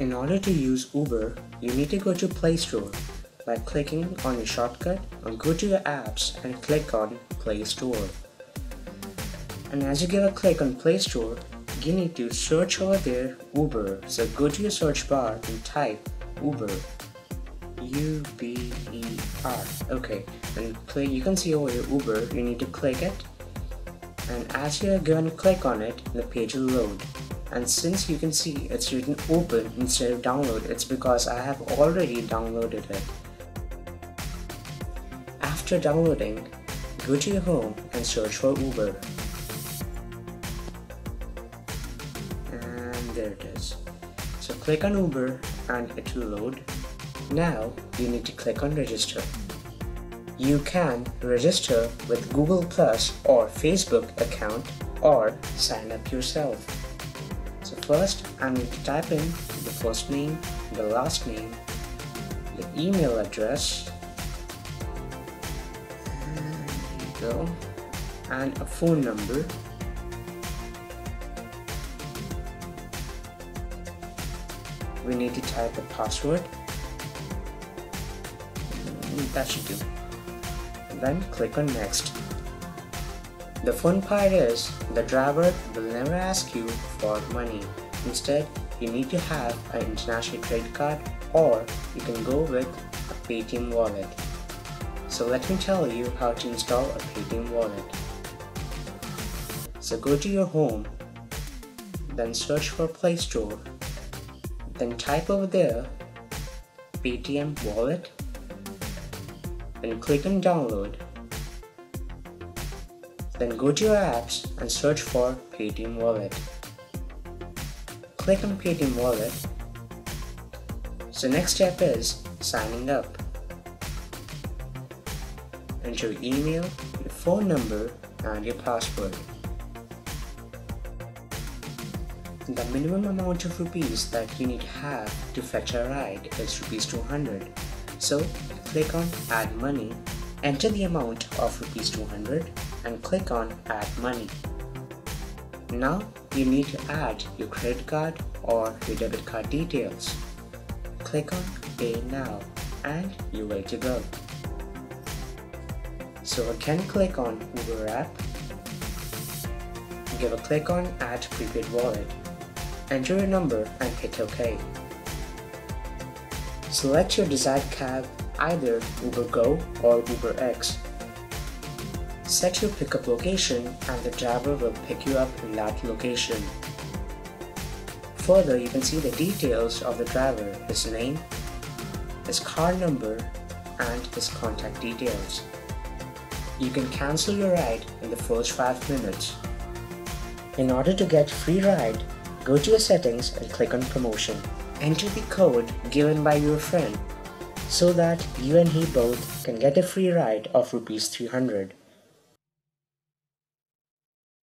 In order to use Uber, you need to go to Play Store by clicking on your shortcut or go to your apps and click on Play Store. And as you give a click on Play Store, you need to search over there Uber. So go to your search bar and type Uber. U B E R. Okay, and play. You can see over here Uber. You need to click it, and as you're going to click on it, the page will load. And since you can see it's written open instead of download, it's because I have already downloaded it. After downloading, go to your home and search for Uber. And there it is. So click on Uber and it will load. Now you need to click on register. You can register with Google Plus or Facebook account or sign up yourself. So first I need to type in the first name, the last name, the email address, and there you go, and a phone number. We need to type a password that should do. Then click on next. The fun part is the driver will never ask you for money. Instead, you need to have an international credit card or you can go with a Paytm wallet. So let me tell you how to install a Paytm wallet. So go to your home, then search for Play Store, then type over there Paytm wallet then click on download. Then go to your apps and search for Paytm Wallet. Click on Paytm Wallet. So next step is signing up. Enter your email, your phone number and your password. The minimum amount of rupees that you need to have to fetch a ride is rupees 200. So click on add money, enter the amount of rupees 200 and click on add money. Now you need to add your credit card or your debit card details. Click on pay now and you're ready to go. So again click on Uber app, give a click on add prepaid wallet, enter your number and hit OK. Select your desired cab, either Uber Go or Uber X. Set your pickup location and the driver will pick you up in that location. Further, you can see the details of the driver, his name, his car number, and his contact details. You can cancel your ride in the first 5 minutes. In order to get free ride, go to your settings and click on promotion enter the code given by your friend so that you and he both can get a free ride of rupees 300.